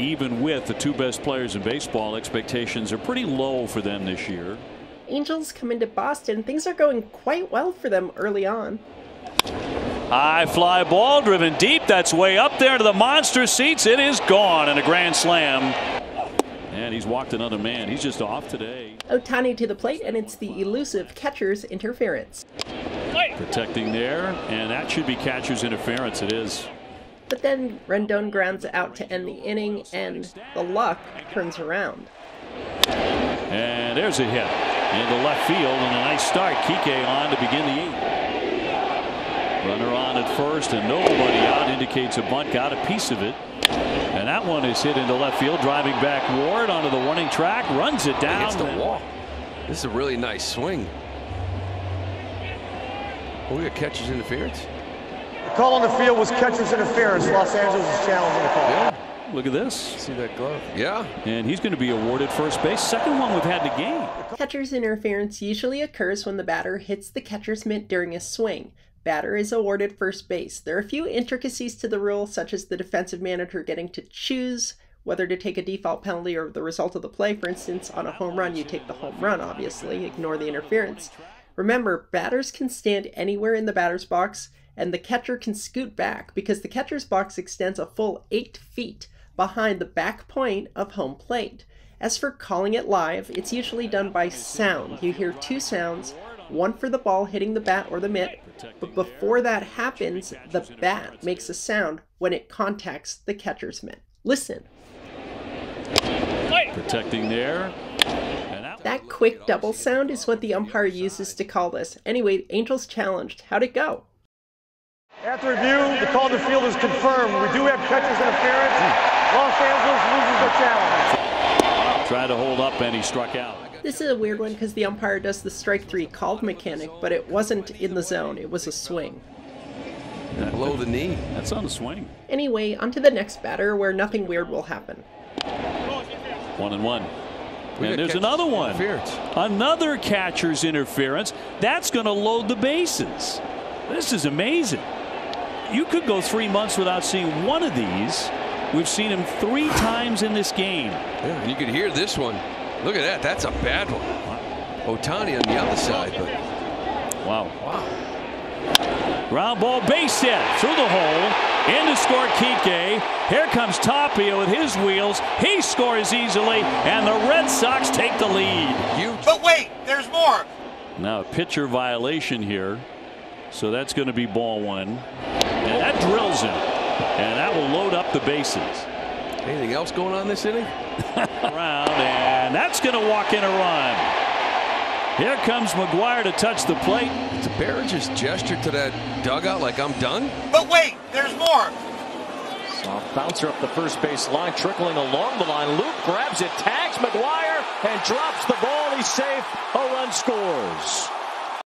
even with the two best players in baseball, expectations are pretty low for them this year. Angels come into Boston. Things are going quite well for them early on. High fly ball driven deep. That's way up there to the monster seats. It is gone and a grand slam. And he's walked another man. He's just off today. Ohtani to the plate, and it's the elusive catcher's interference. Protecting there, and that should be catcher's interference. It is. But then Rendon grounds out to end the inning, and the luck turns around. And there's a hit into left field, and a nice start. Kike on to begin the eighth. Runner on at first, and nobody out indicates a bunt. Got a piece of it. And that one is hit into left field, driving back Ward onto the warning track, runs it down. Against the wall. This is a really nice swing. Oh, we got catcher's interference. The call on the field was catcher's interference. Los Angeles is challenging the call. Yeah. Look at this. See that glove? Yeah. And he's going to be awarded first base. Second one we've had the game. Catcher's interference usually occurs when the batter hits the catcher's mitt during a swing. Batter is awarded first base. There are a few intricacies to the rule, such as the defensive manager getting to choose whether to take a default penalty or the result of the play. For instance, on a home run, you take the home run, obviously, ignore the interference. Remember, batters can stand anywhere in the batter's box, and the catcher can scoot back because the catcher's box extends a full 8 feet behind the back point of home plate. As for calling it live, it's usually done by sound. You hear two sounds, one for the ball hitting the bat or the mitt, but before that happens, the bat makes a sound when it contacts the catcher's mitt. Listen. Protecting there. That quick double sound is what the umpire uses to call this. Anyway, Angels challenged. How'd it go? After review, the call on the field is confirmed. We do have catcher's interference. Los Angeles loses the challenge. Tried to hold up and he struck out. This is a weird one because the umpire does the strike three called mechanic, but it wasn't in the zone. It was a swing. Below the knee. That's on the swing. Anyway, on to the next batter where nothing weird will happen. One and one. And there's another one. Another catcher's interference. That's going to load the bases. This is amazing. You could go three months without seeing one of these. We've seen him three times in this game. Yeah, and you can hear this one. Look at that. That's a bad one. Ohtani on the other side, but wow, wow. Ground ball base hit through the hole. In to score Kike. Here comes Tapia with his wheels. He scores easily, and the Red Sox take the lead. Huge. But wait, there's more. Now a pitcher violation here. So that's going to be ball one. And that drills him. And that will load up the bases. Anything else going on this inning? Around, and that's going to walk in a run. Here comes McGuire to touch the plate. Did Berra just gesture to that dugout like I'm done? But wait, there's more. Soft bouncer up the first base line, trickling along the line. Luke grabs it, tags McGuire, and drops the ball. He's safe. A run scores.